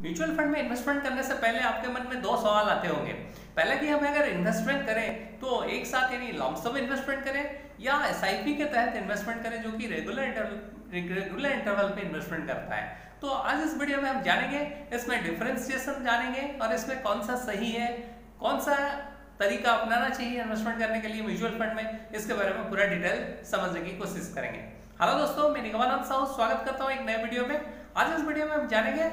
Mutual fund में investment करने से पहले आपके मन में दो सवाल आते होंगे। पहले कि हम अगर इन्वेस्टमेंट करें तो एक साथ यानी लॉन्ग इन्वेस्टमेंट करें, या एसआईपी के तहत इन्वेस्टमेंट करें, जो कि रेगुलर इंटरवल रेगुलर इंटरवल पे इन्वेस्टमेंट करता है। तो आज इस वीडियो में हम जानेंगे, इसमें डिफरेंशिएशन जानेंगे, और इसमें कौन सा सही है, कौन सा तरीका अपनाना चाहिए इन्वेस्टमेंट करने के लिए म्यूचुअल फंड में, इसके बारे में पूरा डिटेल समझने की कोशिश करेंगे। हेलो दोस्तों, मैं निगमानंद साहू, स्वागत करता हूँ एक नए वीडियो में। आज इस वीडियो में हम जानेंगे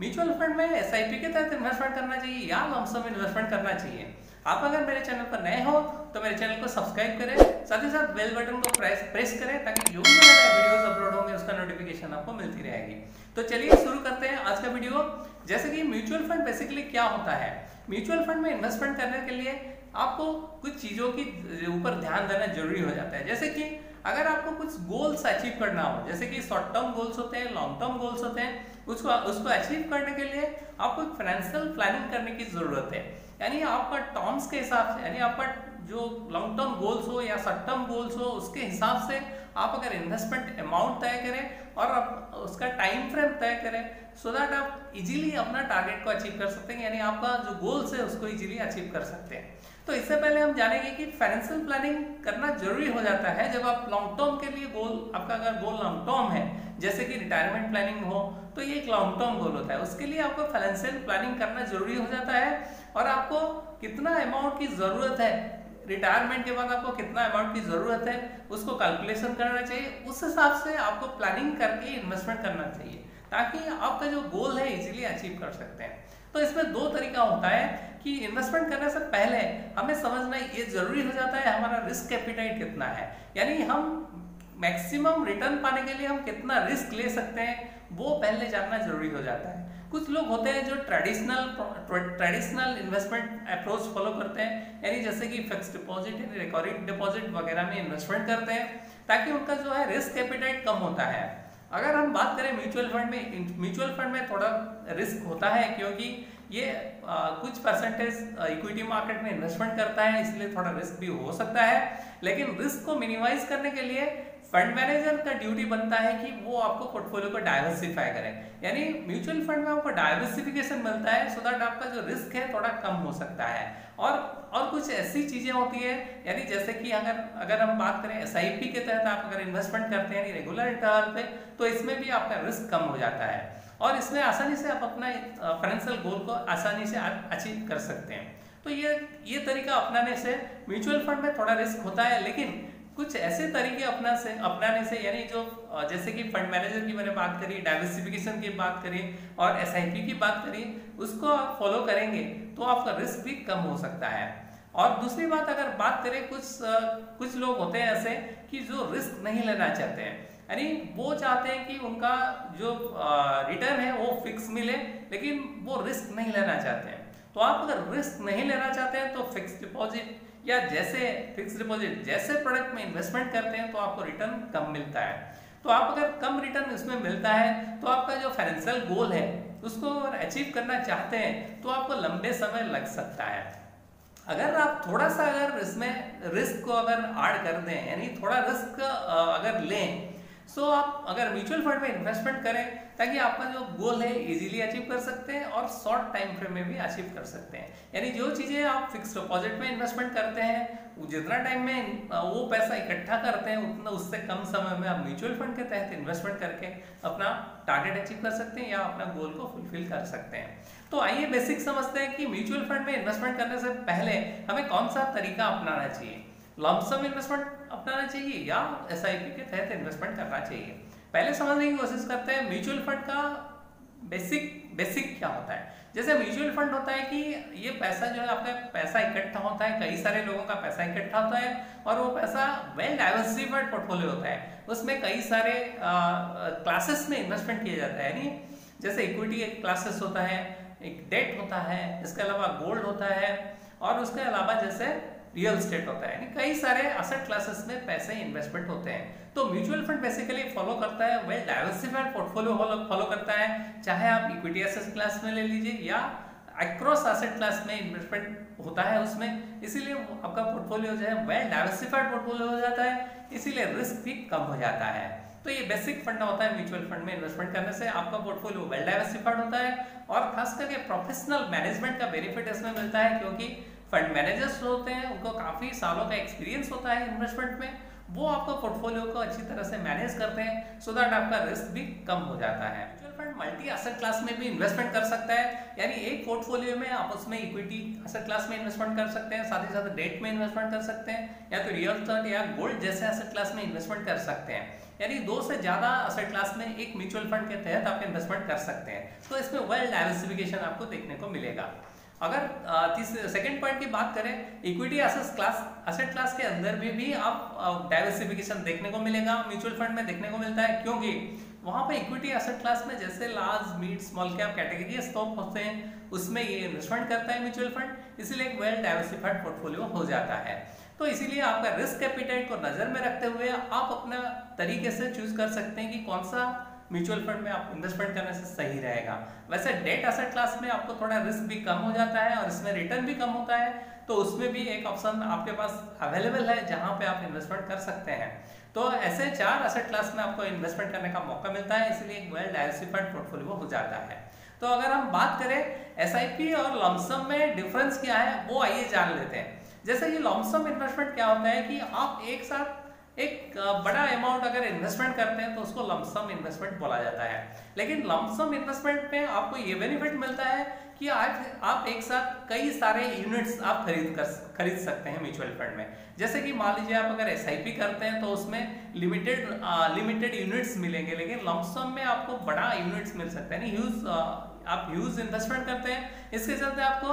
म्यूचुअल फंड में एस के तहत इन्वेस्टमेंट करना चाहिए या लमसम इन्वेस्टमेंट करना चाहिए? आप अगर मेरे चैनल पर नए हो तो मेरे चैनल को सब्सक्राइब करें, साथ ही साथ बेल बटन को प्रेस प्रेस करें, ताकि जो भी मेरे वीडियोस अपलोड होंगे, उसका नोटिफिकेशन आपको मिलती रहेगी। तो चलिए शुरू करते हैं आज का वीडियो जैसे कि म्यूचुअल फंड बेसिकली क्या होता है? म्यूचुअल फंड में इन्वेस्टमेंट करने के लिए आपको कुछ चीज़ों की ऊपर ध्यान देना ज़रूरी हो जाता है। जैसे कि अगर आपको कुछ गोल्स अचीव करना हो, जैसे कि शॉर्ट टर्म गोल्स होते हैं लॉन्ग टर्म गोल्स होते हैं, उसको उसको अचीव करने के लिए आपको फाइनेंशियल प्लानिंग करने की ज़रूरत है। यानी आपका टर्म्स के हिसाब से, यानी आपका जो लॉन्ग टर्म गोल्स हो या शॉर्ट टर्म गोल्स हो, उसके हिसाब से आप अगर इन्वेस्टमेंट अमाउंट तय करें और आप, उसका टाइम फ्रेम तय करें सो दैट आप इजीली अपना टारगेट को अचीव कर सकते हैं। यानी आपका जो गोल्स है, उसको इजीली अचीव कर सकते हैं। तो इससे पहले हम जानेंगे कि फाइनेंशियल प्लानिंग करना ज़रूरी हो जाता है जब आप लॉन्ग टर्म के लिए गोल आपका अगर गोल लॉन्ग टर्म है, जैसे कि रिटायरमेंट प्लानिंग हो तो ये एक लॉन्ग टर्म गोल होता है। उसके लिए आपको फाइनेंशियल प्लानिंग करना ज़रूरी हो जाता है और आपको कितना अमाउंट की ज़रूरत है रिटायरमेंट के बाद आपको कितना अमाउंट की ज़रूरत है, उसको कैलकुलेशन करना चाहिए। उस हिसाब से आपको प्लानिंग करके इन्वेस्टमेंट करना चाहिए, ताकि आपका जो गोल है, इजीली अचीव कर सकते हैं। तो इसमें दो तरीका होता है। कि इन्वेस्टमेंट करने से पहले हमें समझना ये ज़रूरी हो जाता है हमारा रिस्क कैपिटाइट कितना है। यानी हम मैक्सिमम रिटर्न पाने के लिए हम कितना रिस्क ले सकते हैं, वो पहले जानना ज़रूरी हो जाता है। कुछ लोग होते हैं जो traditional traditional investment approach follow करते हैं। यानी जैसे कि फिक्स डिपॉजिट यानी रिकॉर्डिंग डिपॉजिट वगैरह में इन्वेस्टमेंट करते हैं, ताकि उनका जो है रिस्क कैपिटाइट कम होता है। अगर हम बात करें म्यूचुअल फंड में म्यूचुअल फंड में थोड़ा रिस्क होता है, क्योंकि ये आ, कुछ परसेंटेज इक्विटी मार्केट में इन्वेस्टमेंट करता है इसलिए थोड़ा रिस्क भी हो सकता है। लेकिन रिस्क को मिनिमाइज करने के लिए फंड मैनेजर का ड्यूटी बनता है कि वो आपको पोर्टफोलियो को डाइवर्सिफाई करें। यानी म्यूचुअल फंड में आपको डाइवर्सिफिकेशन मिलता है सो दैट आपका जो रिस्क है थोड़ा कम हो सकता है। और और कुछ ऐसी चीज़ें होती है यानी जैसे कि अगर अगर हम बात करें एसआईपी के तहत आप अगर इन्वेस्टमेंट करते हैं रेगुलर इंटरवल पे तो इसमें भी आपका रिस्क कम हो जाता है। और इसमें आसानी से आप अपना फाइनेंशियल गोल को आसानी से अचीव कर सकते हैं। तो ये ये तरीका अपनाने से म्यूचुअल फंड में थोड़ा रिस्क होता है, लेकिन कुछ ऐसे तरीके अपना से, अपनाने से, यानी जो जैसे कि फंड मैनेजर की मैंने बात करी डाइवर्सिफिकेशन की बात करी और एस की बात करी, उसको आप फॉलो करेंगे तो आपका रिस्क भी कम हो सकता है। और दूसरी बात, अगर बात करें कुछ कुछ लोग होते हैं ऐसे कि जो रिस्क नहीं लेना चाहते हैं यानी वो चाहते हैं कि उनका जो रिटर्न है, वो फिक्स मिले, लेकिन वो रिस्क नहीं लेना चाहते हैं। तो आप अगर रिस्क नहीं लेना चाहते हैं तो फिक्स डिपॉजिट या जैसे फिक्स डिपॉजिट जैसे प्रोडक्ट में इन्वेस्टमेंट करते हैं तो आपको रिटर्न कम मिलता है। तो आप अगर कम रिटर्न इसमें मिलता है तो आपका जो फाइनेंशियल गोल है, उसको अगर अचीव करना चाहते हैं तो आपको लंबे समय लग सकता है। अगर आप थोड़ा सा अगर इसमें रिस्क को अगर ऐड कर दें, यानी थोड़ा रिस्क अगर लें सो so, आप अगर म्यूचुअल फंड में इन्वेस्टमेंट करें ताकि आपका जो गोल है इजीली अचीव कर सकते हैं और शॉर्ट टाइम फ्रेम में भी अचीव कर सकते हैं। यानी जो चीज़ें आप फिक्स डिपॉजिट में इन्वेस्टमेंट करते हैं जितना टाइम में वो पैसा इकट्ठा करते हैं उतना उससे कम समय में आप म्यूचुअल फंड के तहत इन्वेस्टमेंट करके अपना टारगेट अचीव कर सकते हैं या अपना गोल को फुलफिल कर सकते हैं। तो आइए बेसिक समझते हैं कि म्यूचुअल फंड में इन्वेस्टमेंट करने से पहले हमें कौन सा तरीका अपनाना चाहिए। लमसम इन्वेस्टमेंट अपनाना चाहिए या एस के तहत इन्वेस्टमेंट करना चाहिए। पहले समझने की कोशिश करते हैं म्यूचुअल फंड का बेसिक बेसिक क्या होता है? जैसे म्यूचुअल फंड होता है कि ये पैसा जो है, आपका पैसा इकट्ठा होता है, कई सारे लोगों का पैसा इकट्ठा होता है और वो पैसा वेल डाइवर्सिफाइड पोर्टफोलियो होता है। उसमें कई सारे क्लासेस में इन्वेस्टमेंट किया जाता है, यानी जैसे इक्विटी एक क्लासेस होता है, एक डेट होता है, इसके अलावा गोल्ड होता है और उसके अलावा जैसे रियल स्टेट होता है। यानी कई सारे असेट क्लासेस में पैसे इन्वेस्टमेंट होते हैं। तो म्यूचुअल फंड बेसिकली फॉलो करता है वेल डाइवर्सिफाइड पोर्टफोलियो फॉलो करता है। चाहे आप इक्विटी एसेट क्लास में ले लीजिए या अक्रॉस एसेट क्लास में इन्वेस्टमेंट होता है उसमें। इसीलिए आपका पोर्टफोलियो जो है वेल डाइवर्सिफाइड पोर्टफोलियो हो जाता है। इसीलिए रिस्क भी कम हो जाता है। तो ये बेसिक फंड होता है म्यूचुअल फंड में इन्वेस्टमेंट करने से। आपका पोर्टफोलियो वेल डाइवर्सिफाइड होता है और खास करके प्रोफेशनल मैनेजमेंट का बेनिफिट इसमें मिलता है क्योंकि फंड मैनेजर्स होते हैं, उनको काफ़ी सालों का एक्सपीरियंस होता है इन्वेस्टमेंट में, वो आपका पोर्टफोलियो को अच्छी तरह से मैनेज करते हैं सो दैट आपका रिस्क भी कम हो जाता है। Mutual fund multi asset class में भी इन्वेस्टमेंट कर सकता है, यानी एक पोर्टफोलियो में आप उसमें इक्विटी एसेट क्लास में इन्वेस्टमेंट कर सकते हैं, साथ ही साथ डेट में इन्वेस्टमेंट कर सकते हैं, या तो रियल स्टेट या गोल्ड जैसे एसेट क्लास में इन्वेस्टमेंट कर सकते हैं। यानी दो से ज़्यादा एसेट क्लास में एक म्यूचुअल फंड के तहत आप इन्वेस्टमेंट कर सकते हैं। तो इसमें वेल डाइवर्सिफिकेशन आपको देखने को मिलेगा। अगर सेकंड पॉइंट की बात करें equity asset class asset class के अंदर भी, भी आप डाइवर्सिफिकेशन देखने को मिलेगा म्यूचुअल फंड में देखने को मिलता है क्योंकि वहाँ पे इक्विटी एसेट क्लास में जैसे large mid small cap category stock होते हैं उसमें ये इन्वेस्टमेंट करता है म्यूचुअल फंड इसलिए एक वेल डाइवर्सिफाइड पोर्टफोलियो हो जाता है। तो इसीलिए आपका रिस्क कैपिटल को नज़र में रखते हुए आप अपना तरीके से चूज़ कर सकते हैं कि कौन सा म्यूचुअल फंड में आप इन्वेस्टमेंट करने से सही रहेगा। वैसे डेट एसेट क्लास में आपको थोड़ा रिस्क भी कम हो जाता है और इसमें रिटर्न भी कम होता है तो उसमें भी एक ऑप्शन आपके पास अवेलेबल है जहाँ पे आप इन्वेस्टमेंट कर सकते हैं। तो ऐसे चार एसेट क्लास में आपको इन्वेस्टमेंट करने का मौका मिलता है, इसलिए एक वेल डाइवर्सिफाइड पोर्टफोलियो हो जाता है। तो अगर हम बात करें एसआईपी और लमसम में डिफरेंस क्या है, वो आइए जान लेते हैं। जैसे कि लमसम इन्वेस्टमेंट क्या होता है कि आप एक साथ एक बड़ा अमाउंट अगर इन्वेस्टमेंट करते हैं तो उसको लमसम इन्वेस्टमेंट बोला जाता है। लेकिन लमसम इन्वेस्टमेंट में आपको ये बेनिफिट मिलता है कि आज आप एक साथ कई सारे यूनिट्स आप खरीद कर, खरीद सकते हैं म्यूचुअल फंड में। जैसे कि मान लीजिए आप अगर एसआईपी करते हैं तो उसमें लिमिटेड लिमिटेड यूनिट्स मिलेंगे, लेकिन लमसम में आपको बड़ा यूनिट्स मिल सकते हैं। ह्यूज आप ह्यूज इन्वेस्टमेंट करते हैं, इसके चलते आपको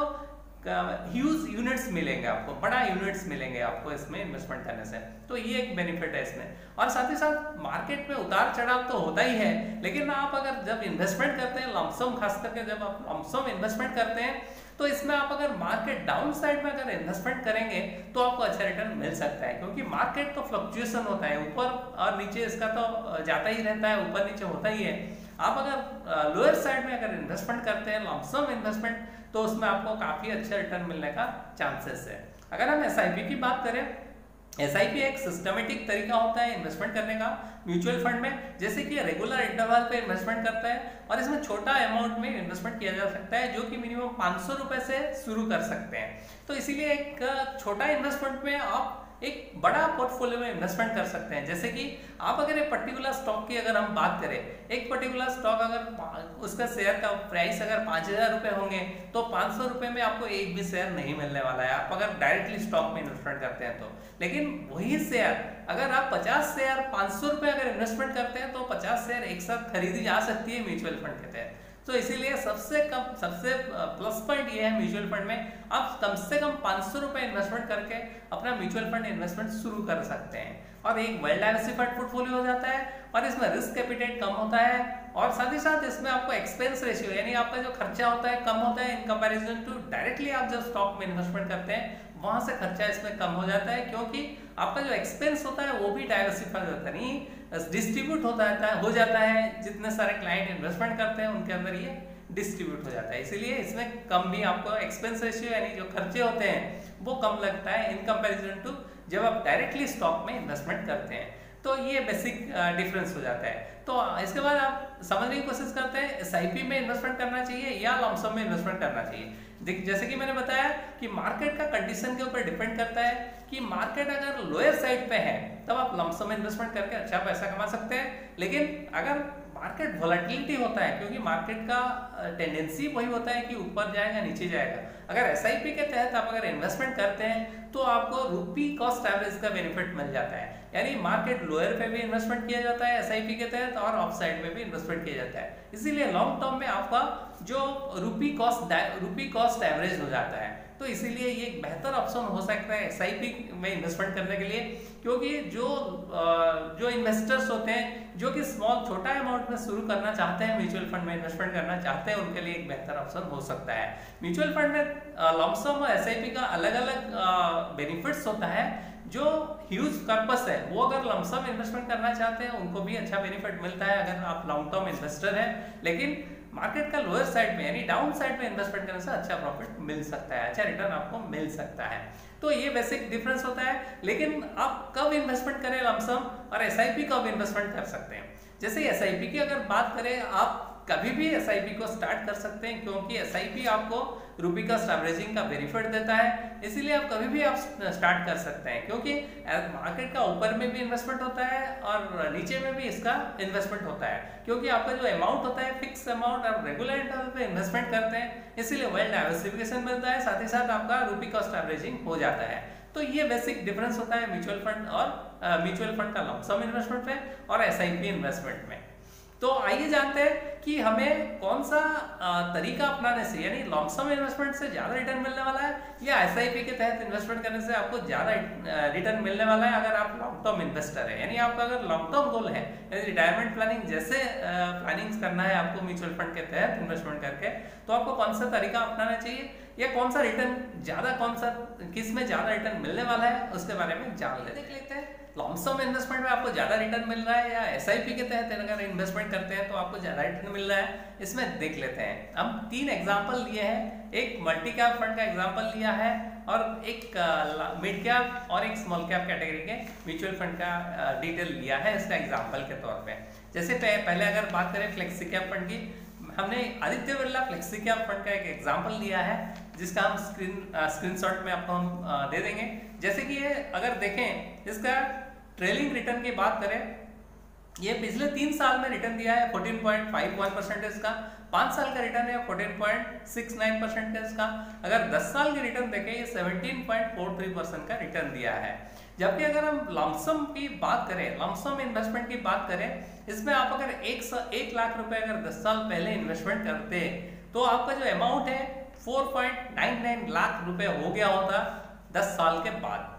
ह्यूज यूनिट्स मिलेंगे आपको, बड़ा यूनिट्स मिलेंगे आपको इसमें इन्वेस्टमेंट करने से। तो ये एक बेनिफिट है इसमें। और साथ ही साथ मार्केट में उतार चढ़ाव तो होता ही है, लेकिन आप अगर जब इन्वेस्टमेंट करते हैं लमसम खास करके जब आप लमसम इन्वेस्टमेंट करते हैं तो इसमें आप अगर मार्केट डाउन साइड में अगर इन्वेस्टमेंट करेंगे तो आपको अच्छा रिटर्न मिल सकता है। क्योंकि मार्केट तो फ्लक्चुएसन होता है, ऊपर और नीचे इसका तो जाता ही रहता है, ऊपर नीचे होता ही है। आप अगर लोअर साइड में अगर इन्वेस्टमेंट करते हैं लमसम इन्वेस्टमेंट तो उसमें आपको काफ़ी अच्छा रिटर्न मिलने का चांसेस है। अगर हम एस की बात करें एस एक सिस्टमेटिक तरीका होता है इन्वेस्टमेंट करने का म्यूचुअल फंड में। जैसे कि रेगुलर इंटरवल पे इन्वेस्टमेंट करता है और इसमें छोटा अमाउंट में इन्वेस्टमेंट किया जा सकता है, जो कि मिनिमम पाँच सौ से शुरू कर सकते हैं। तो इसीलिए एक छोटा इन्वेस्टमेंट में आप एक बड़ा पोर्टफोलियो में इन्वेस्टमेंट कर सकते हैं। जैसे कि आप अगर एक पर्टिकुलर स्टॉक की अगर हम बात करें, एक पर्टिकुलर स्टॉक अगर उसका शेयर का प्राइस अगर पाँच हज़ार रुपए होंगे तो पाँच सौ रुपए में आपको एक भी शेयर नहीं मिलने वाला है। आप अगर डायरेक्टली स्टॉक में इन्वेस्टमेंट करते हैं तो। लेकिन वही शेयर अगर आप पचास शेयर पाँच सौ रुपए अगर इन्वेस्टमेंट करते हैं तो पचास शेयर एक साथ खरीदी जा सकती है म्यूचुअल फंड के तहत। तो इसीलिए सबसे कम, सबसे प्लस पॉइंट ये है म्यूचुअल फंड में। आप कम से कम पाँच सौ रुपए इन्वेस्टमेंट करके अपना म्यूचुअल फंड इन्वेस्टमेंट शुरू कर सकते हैं। और एक वेल डाइवर्सिफाइड पोर्टफोलियो हो जाता है और इसमें रिस्क कैपिटेट कम होता है और साथ ही साथ इसमें आपको एक्सपेंस रेशियो यानी आपका जो खर्चा होता है कम होता है इन कंपैरिजन टू डायरेक्टली आप जब स्टॉक में इन्वेस्टमेंट करते हैं, वहाँ से खर्चा इसमें कम हो जाता है क्योंकि आपका जो एक्सपेंस होता है वो भी डाइवर्सिफाइड होता है। नहीं डिस्ट्रीब्यूट होता है, हो जाता है, जितने सारे क्लाइंट इन्वेस्टमेंट करते हैं, उनके अंदर ये डिस्ट्रीब्यूट हो जाता है। इसीलिए इसमें कम भी आपको एक्सपेंस रेशियो यानी जो खर्चे होते हैं, वो कम लगता है इन कंपेरिजन टू जब आप डायरेक्टली स्टॉक में इन्वेस्टमेंट करते हैं तो ये बेसिक डिफरेंस हो जाता है। तो इसके बाद आप समझने की कोशिश करते हैं एसआईपी में इन्वेस्टमेंट करना चाहिए या लमसम में इन्वेस्टमेंट करना चाहिए। जैसे कि मैंने बताया कि मार्केट का कंडीशन के ऊपर डिपेंड करता है कि मार्केट अगर लोअर साइड पे है, तब आप लमसम इन्वेस्टमेंट करके अच्छा पैसा कमा सकते हैं। लेकिन अगर मार्केट वॉलेटिलिटी होता है, क्योंकि मार्केट का टेंडेंसी वही होता है कि ऊपर जाएगा, नीचे जाएगा। अगर एस के तहत आप अगर इन्वेस्टमेंट करते हैं तो आपको रूपी कॉस्ट एवरेज का बेनिफिट मिल जाता है। यानी मार्केट लोअर पे भी इन्वेस्टमेंट किया जाता है एसआईपी के तहत, और ऑफ़ साइड में भी इन्वेस्टमेंट किया जाता है। इसीलिए लॉन्ग टर्म में आपका जो रूपी कॉस्ट रूपी कॉस्ट एवरेज हो जाता है। तो इसीलिए ये एक बेहतर ऑप्शन हो सकता है एसआईपी में इन्वेस्टमेंट करने के लिए, क्योंकि जो जो इन्वेस्टर्स होते हैं, जो कि स्मॉल छोटा अमाउंट में शुरू करना चाहते हैं म्यूचुअल फंड में इन्वेस्टमेंट करना चाहते हैं, उनके लिए एक बेहतर ऑप्शन हो सकता है। म्यूचुअल फंड में लॉन्ग और एस का अलग अलग बेनिफिट्स होता है, जो ह्यूज पर्पस है, वो अगर लमसम इन्वेस्टमेंट करना चाहते हैं, उनको भी अच्छा बेनिफिट मिलता है, अगर आप लॉन्ग टर्म इन्वेस्टर हैं। लेकिन मार्केट का लोअर साइड में, यानी डाउन साइड में इन्वेस्टमेंट करने से अच्छा प्रॉफिट मिल सकता है अच्छा रिटर्न आपको मिल सकता है। तो ये बेसिक डिफरेंस होता है, लेकिन आप कब इन्वेस्टमेंट करें लमसम और एसआईपी कब इन्वेस्टमेंट कर सकते हैं? जैसे एसआईपी की अगर बात करें, आप कभी भी एस को स्टार्ट कर सकते हैं, क्योंकि एसआईपी आपको रूपी का एवरेजिंग का बेनिफिट देता है, इसीलिए आप कभी भी आप स्टार्ट कर सकते हैं, क्योंकि मार्केट का ऊपर में भी इन्वेस्टमेंट होता है और नीचे में भी इसका इन्वेस्टमेंट होता है, क्योंकि आपका जो अमाउंट होता है फिक्स अमाउंट आप रेगुलर इंटरवल पे इन्वेस्टमेंट करते हैं, इसीलिए वेल डाइवर्सिफिकेशन मिलता है, साथ ही साथ आपका रूपी कॉस्ट एवरेजिंग हो जाता है। तो ये बेसिक डिफरेंस होता है म्यूचुअल फंड और म्यूचुअल फंड का लमसम इन्वेस्टमेंट में और एसआईपी इन्वेस्टमेंट में। तो आइए जानते हैं कि हमें कौन सा तरीका अपनाने से, यानी लॉन्ग इन्वेस्टमेंट से ज़्यादा रिटर्न मिलने वाला है, या एसआईपी के तहत इन्वेस्टमेंट करने से आपको ज़्यादा रिटर्न मिलने वाला है अगर आप लॉन्ग टर्म इन्वेस्टर है? यानी आपका अगर लॉन्ग टर्म गोल है, यानी रिटायरमेंट प्लानिंग जैसे प्लानिंग करना है आपको म्यूचुअल फंड के तहत इन्वेस्टमेंट करके तो आपको कौन सा तरीका अपनाना चाहिए? या कौन सा रिटर्न ज़्यादा कौन सा, किसमें ज़्यादा रिटर्न मिलने वाला है, उसके बारे में जान लेते हैं। लॉन्ग इन्वेस्टमेंट में आपको ज़्यादा रिटर्न मिल रहा है या एसआईपी के तहत अगर इन्वेस्टमेंट करते हैं तो आपको ज़्यादा रिटर्न मिल रहा है, इसमें देख लेते हैं। हम तीन एग्ज़ाम्पल लिए हैं। एक मल्टी कैप फंड का एग्ज़ाम्पल लिया है और एक मिड कैप और एक स्मॉल कैप कैटेगरी के म्यूचुअल फंड का डिटेल लिया है इसका एग्ज़ाम्पल के तौर पर जैसे पहले अगर बात करें फ्लेक्सी कैप फंड की, हमने Aditya Birla flexi cap fund का एक एग्ज़ाम्पल लिया है, जिसका हम स्क्रीन स्क्रीनशॉट में आपको हम दे देंगे। जैसे कि ये अगर देखें, इसका ट्रेलिंग रिटर्न की बात करें, ये पिछले तीन साल में रिटर्न दिया है 14.51 परसेंटेज का पाँच साल का रिटर्न है 14.69 परसेंटेज का अगर 10 साल के रिटर्न देखें, ये 17.43 परसेंट का रिटर्न दिया है। जबकि अगर हम लमसम की बात करें लमसम इन्वेस्टमेंट की बात करें, इसमें आप अगर एक एक लाख रुपए अगर 10 साल पहले इन्वेस्टमेंट करते तो आपका जो अमाउंट है 4.99 लाख रुपए हो गया होता 10 साल के बाद।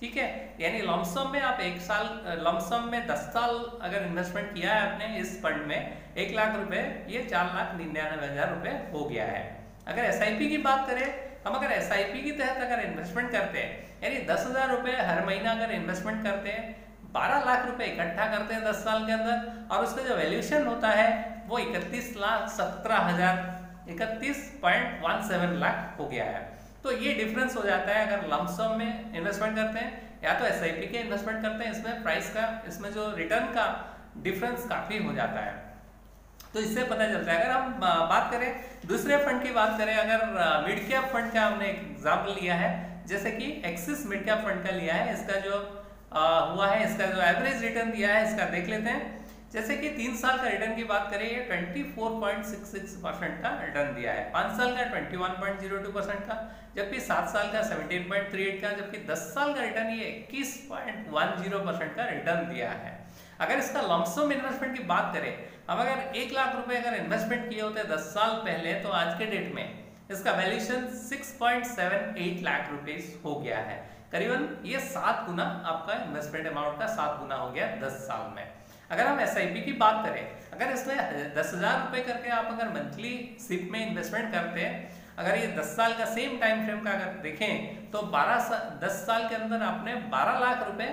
ठीक है? यानी लमसम में आप एक साल लमसम में दस साल अगर इन्वेस्टमेंट किया है आपने इस फंड में, एक लाख रुपए, ये चार लाख निन्यानवे हज़ार रुपए हो गया है। अगर एस की बात करें, हम अगर एस आई पी के तहत अगर इन्वेस्टमेंट करते हैं, यानी दस हज़ार रुपए हर महीना अगर इन्वेस्टमेंट करते हैं, बारह लाख रुपए इकट्ठा करते हैं दस साल के अंदर, और उसका जो वैल्यूशन होता है, वो इकतीस लाख सत्रह हज़ार, इकतीस पॉइंट वन सेवन लाख हो गया है। तो ये डिफरेंस हो जाता है अगर लमसम में इन्वेस्टमेंट करते हैं या तो एसआईपी के इन्वेस्टमेंट करते हैं इसमें प्राइस का इसमें जो रिटर्न का डिफरेंस काफ़ी हो जाता है। तो इससे पता चलता है अगर हम बात करें दूसरे फंड की बात करें अगर मिड कैप फंड का हमने एग्ज़ाम्पल लिया है जैसे कि एक्सिस मिड कैप फंड का लिया है इसका जो आ, हुआ है इसका जो एवरेज रिटर्न दिया है इसका देख लेते हैं। जैसे कि तीन साल का रिटर्न की बात करें, ये 24.66 परसेंट का रिटर्न दिया है। पाँच साल का 21.02 परसेंट का, जबकि सात साल का 17.38 का, जबकि दस साल का रिटर्न ये 21.10 परसेंट का रिटर्न दिया है। अगर इसका लमसम इन्वेस्टमेंट की बात करें हम अगर एक लाख रुपए अगर इन्वेस्टमेंट किए होते दस साल पहले तो आज के डेट में इसका वैल्यूशन 6.78 लाख रुपीस हो गया है। करीबन ये सात गुना आपका इन्वेस्टमेंट अमाउंट का सात गुना हो गया दस साल में। अगर हम एस की बात करें, अगर इसमें दस हज़ार रुपए करके आप अगर मंथली सिप में इन्वेस्टमेंट करते हैं, अगर ये दस साल का सेम टाइम फ्रेम का अगर देखें तो बारह साल दस साल के अंदर आपने बारह लाख रुपए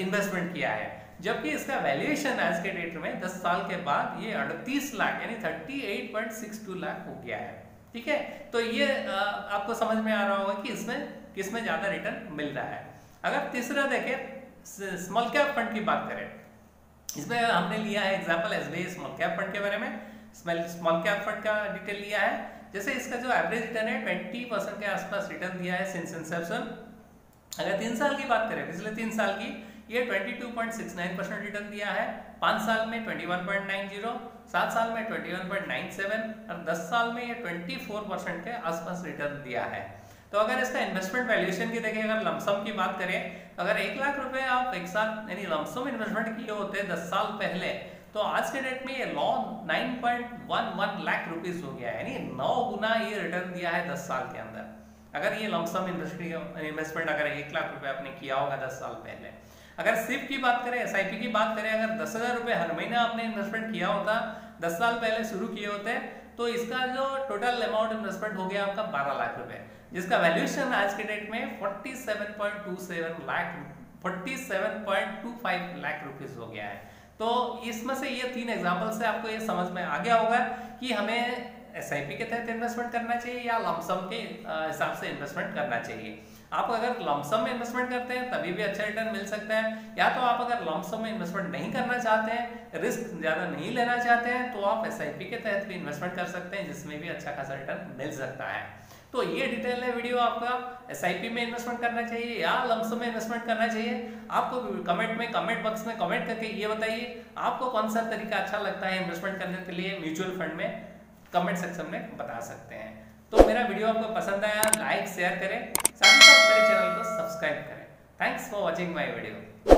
इन्वेस्टमेंट किया है। जबकि इसका वैल्यूएशन आज के डेट में 10 साल के बाद ये 38 लाख, यानी 38.62 लाख हो गया है। ठीक है? तो ये आपको समझ में आ रहा होगा कि इसमें किसमें ज़्यादा रिटर्न मिल रहा है। अगर तीसरा देखें स्मॉल कैप फंड की बात करें इसमें हमने लिया है example S B small cap fund के बारे में। स्मॉल कैप फंड का डिटेल लिया है। जैसे इसका जो एवरेज रिटर्न है ट्वेंटी परसेंट के आसपास रिटर्न दिया है सिंस इंसेप्शन अगर तीन साल की बात करें, पिछले तीन साल की, ये 22.69 परसेंट रिटर्न दिया है। पाँच साल में 21.90 सात साल में 21.97 और दस साल में ये 24 परसेंट के आसपास रिटर्न दिया है। तो अगर इसका इन्वेस्टमेंट वैल्यूएशन की देखें, अगर लमसम की बात करें, अगर एक लाख रुपए आप एक साथ, यानी लमसम इन्वेस्टमेंट किए होते दस साल पहले तो आज के डेट में ये लॉन 9.11 लाख रुपीज़ हो गया है। यानी नौ गुना ये रिटर्न दिया है दस साल के अंदर। अगर ये लमसम इन्वेस्टमेंट अगर एक लाख रुपए आपने किया होगा दस साल पहले अगर सिप की बात करें एसआईपी की बात करें, अगर दस हज़ार रुपए हर महीना आपने इन्वेस्टमेंट किया होता, दस साल पहले शुरू किए होते तो इसका जो टोटल अमाउंट इन्वेस्टमेंट हो गया आपका बारह लाख रुपए। जिसका वैल्यूएशन आज के डेट में 47.27 लाख 47.25 लाख रुपीस हो गया है। तो इसमें से ये तीन एग्ज़ाम्पल से आपको ये समझ में आ गया होगा कि हमें एसआईपी के तहत इन्वेस्टमेंट करना चाहिए या लमसम के हिसाब से इन्वेस्टमेंट करना चाहिए। आप अगर लमसम में इन्वेस्टमेंट करते हैं, तभी भी अच्छा रिटर्न मिल सकता है। या तो आप अगर लमसम में इन्वेस्टमेंट नहीं करना चाहते हैं रिस्क ज़्यादा नहीं लेना चाहते हैं तो आप एस के तहत भी इन्वेस्टमेंट कर सकते हैं, जिसमें भी अच्छा खासा रिटर्न मिल सकता है। तो ये डिटेल है वीडियो आपका। एसआईपी में इन्वेस्टमेंट करना चाहिए या लमसम में इन्वेस्टमेंट करना चाहिए। आपको कमेंट में कमेंट बॉक्स में कमेंट करके ये बताइए, आपको कौन सा तरीका अच्छा लगता है इन्वेस्टमेंट करने के लिए म्यूचुअल फंड में? कमेंट सेक्शन में बता सकते हैं। तो मेरा वीडियो आपको पसंद आया लाइक शेयर करें। साथ ही साथ मेरे चैनल को सब्सक्राइब करें। Thanks for watching my video